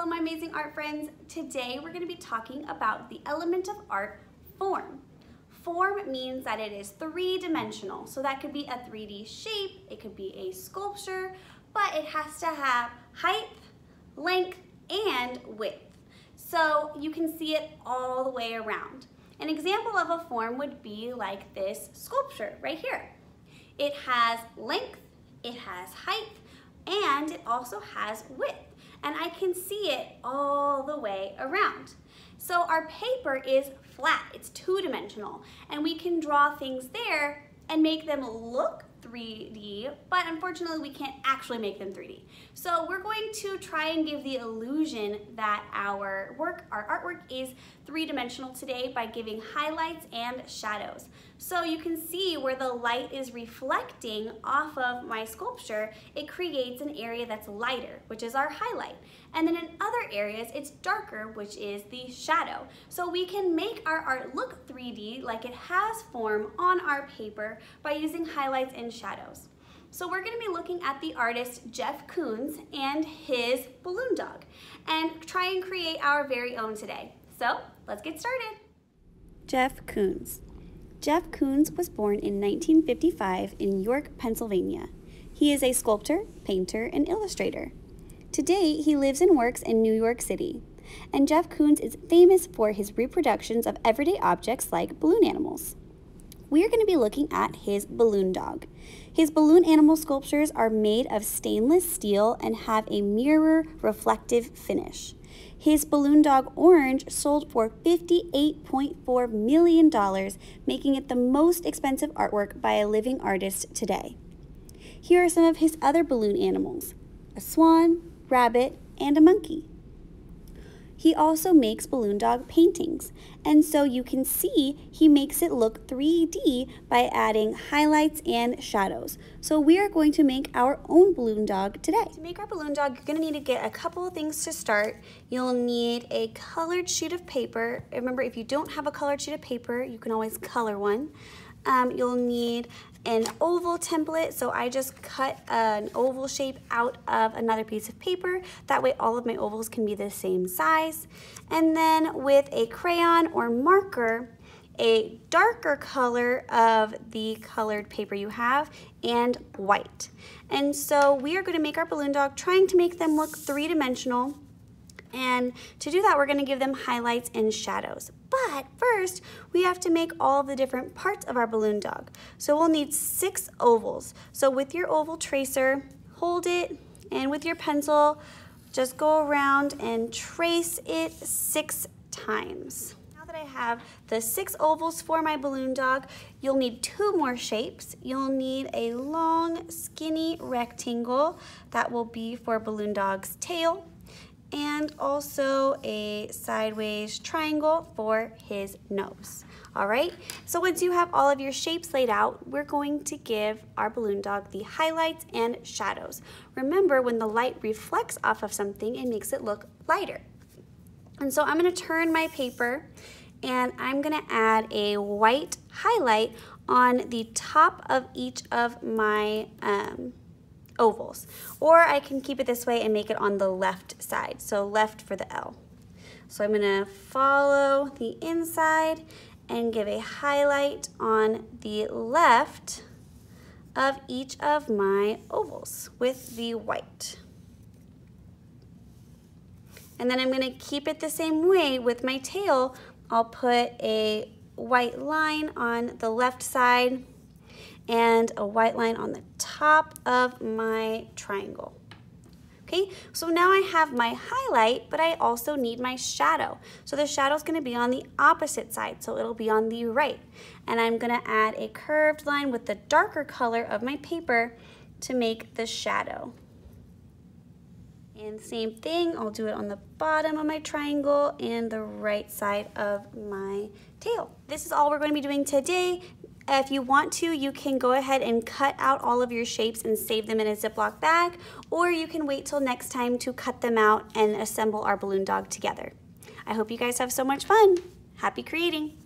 Hello, my amazing art friends. Today we're going to be talking about the element of art, form. Form means that it is three-dimensional. So that could be a 3D shape, it could be a sculpture, but it has to have height, length, and width. So you can see it all the way around. An example of a form would be like this sculpture right here. It has length, it has height, and it also has width and I can see it all the way around. So our paper is flat, it's two-dimensional, and we can draw things there and make them look 3D, but unfortunately we can't actually make them 3D. So we're going to try and give the illusion that our work, our artwork is three-dimensional today by giving highlights and shadows. So you can see where the light is reflecting off of my sculpture, it creates an area that's lighter, which is our highlight. And then in other areas, it's darker, which is the shadow. So we can make our art look 3D like it has form on our paper by using highlights and shadows. So we're gonna be looking at the artist Jeff Koons and his balloon dog and try and create our very own today. So let's get started. Jeff Koons. Jeff Koons was born in 1955 in York, Pennsylvania. He is a sculptor, painter, and illustrator. Today, he lives and works in New York City. And Jeff Koons is famous for his reproductions of everyday objects like balloon animals. We are going to be looking at his balloon dog. His balloon animal sculptures are made of stainless steel and have a mirror reflective finish. His balloon dog Orange sold for $58.4 million, making it the most expensive artwork by a living artist today. Here are some of his other balloon animals a swan, rabbit, and a monkey. He also makes balloon dog paintings, and so you can see he makes it look 3D by adding highlights and shadows. So we are going to make our own balloon dog today. To make our balloon dog, you're gonna need to get a couple of things to start. You'll need a colored sheet of paper. Remember, if you don't have a colored sheet of paper, you can always color one. Um, you'll need an oval template. So I just cut an oval shape out of another piece of paper. That way all of my ovals can be the same size. And then with a crayon or marker, a darker color of the colored paper you have and white. And so we are going to make our balloon dog trying to make them look three-dimensional and to do that, we're gonna give them highlights and shadows. But first, we have to make all the different parts of our balloon dog. So we'll need six ovals. So with your oval tracer, hold it, and with your pencil, just go around and trace it six times. Now that I have the six ovals for my balloon dog, you'll need two more shapes. You'll need a long, skinny rectangle that will be for balloon dog's tail and also a sideways triangle for his nose. All right, so once you have all of your shapes laid out, we're going to give our balloon dog the highlights and shadows. Remember, when the light reflects off of something, it makes it look lighter. And so I'm gonna turn my paper and I'm gonna add a white highlight on the top of each of my um, ovals. Or I can keep it this way and make it on the left side. So left for the L. So I'm gonna follow the inside and give a highlight on the left of each of my ovals with the white. And then I'm gonna keep it the same way with my tail. I'll put a white line on the left side and a white line on the top of my triangle. Okay, so now I have my highlight, but I also need my shadow. So the shadow is gonna be on the opposite side, so it'll be on the right. And I'm gonna add a curved line with the darker color of my paper to make the shadow. And same thing, I'll do it on the bottom of my triangle and the right side of my tail. This is all we're going to be doing today. If you want to, you can go ahead and cut out all of your shapes and save them in a Ziploc bag, or you can wait till next time to cut them out and assemble our balloon dog together. I hope you guys have so much fun. Happy creating!